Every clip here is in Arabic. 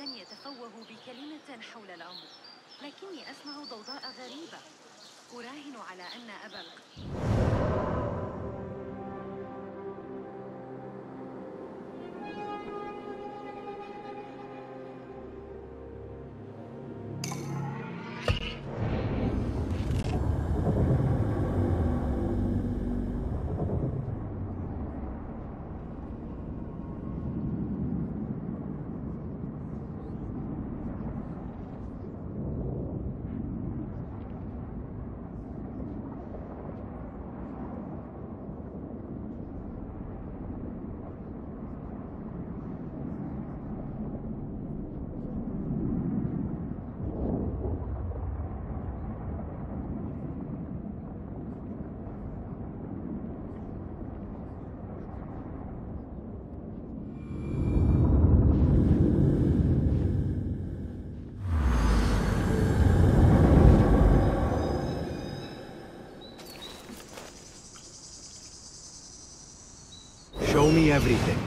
لن يتفوهوا بكلمة حول الأمر لكني أسمع ضوضاء غريبة. أراهن على أن أبا me everything.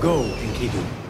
Go, Enkidu.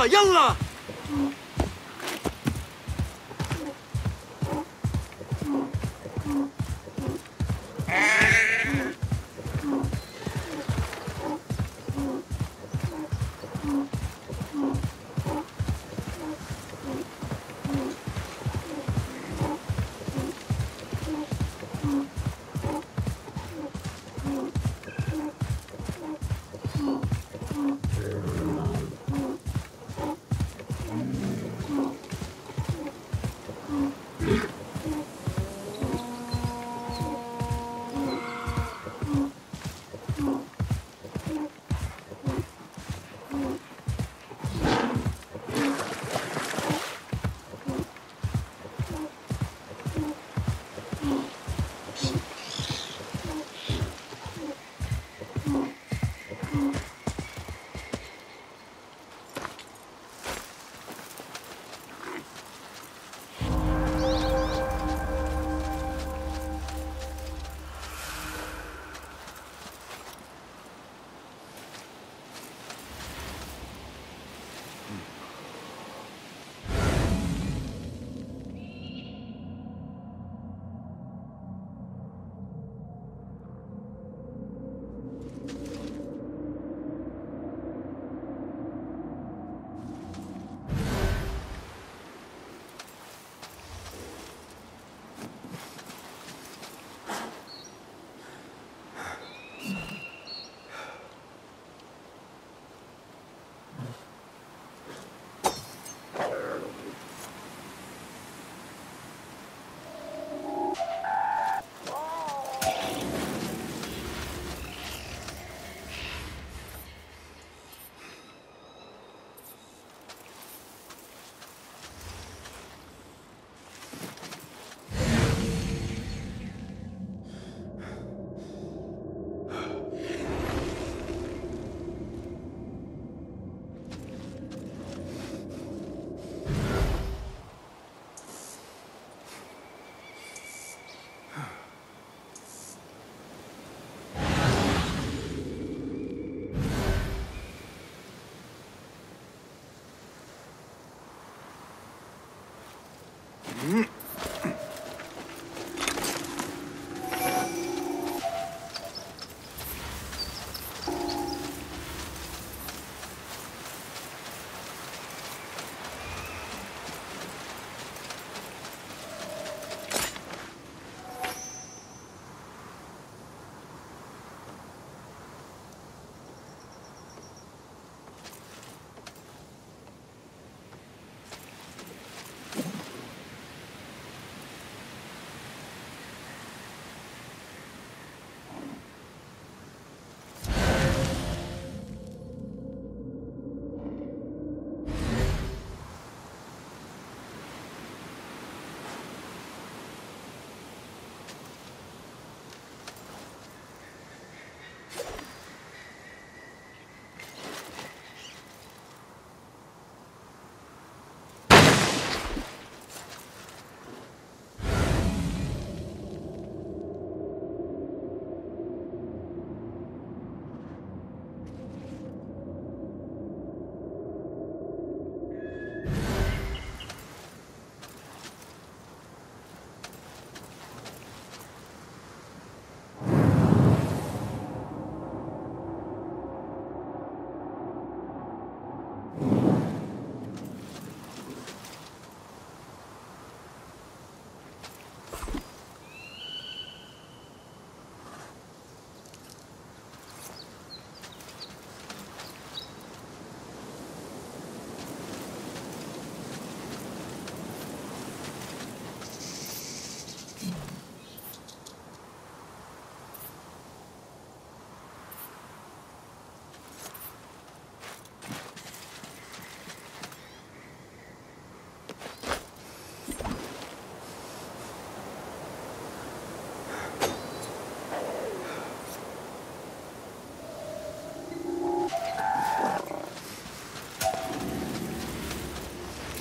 咋样了？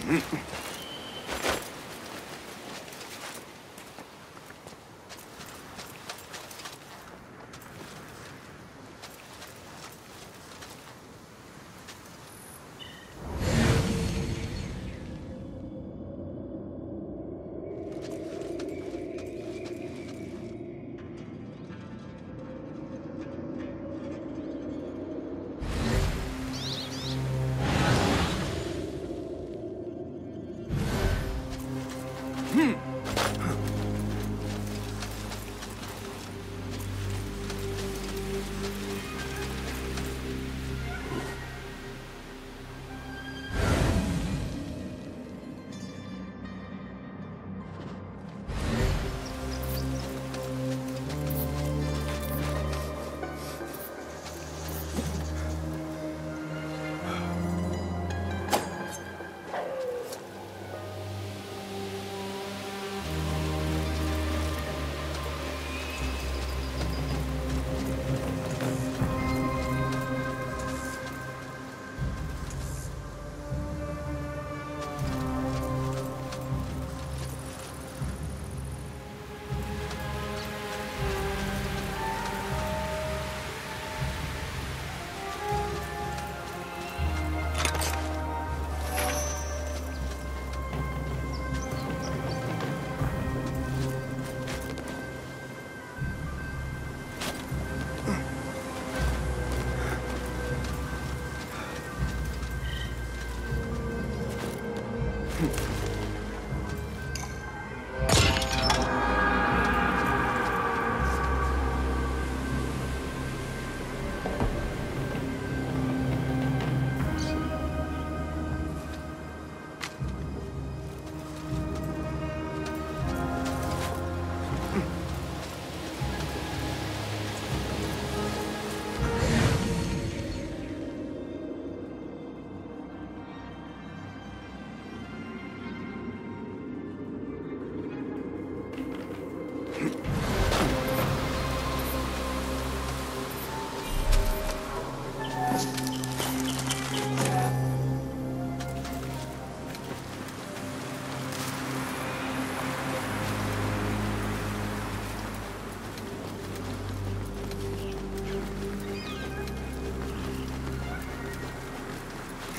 Mm-hmm.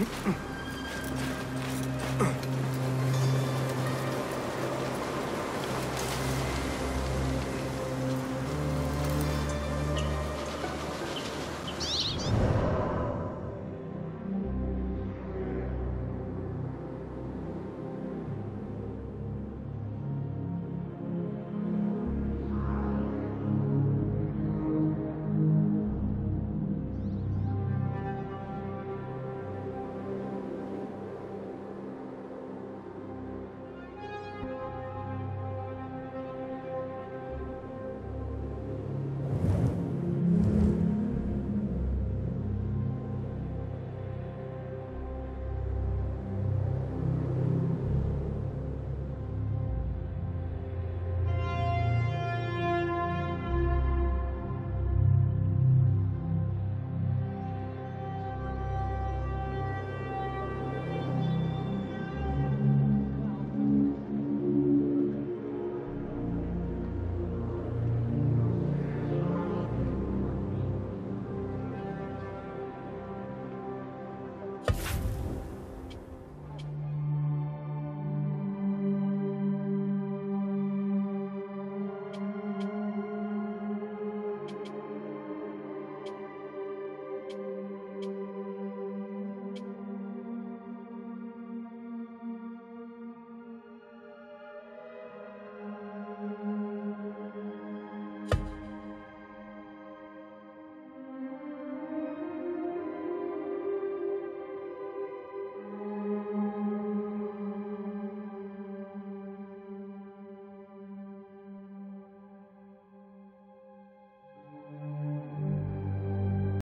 Mm-hmm.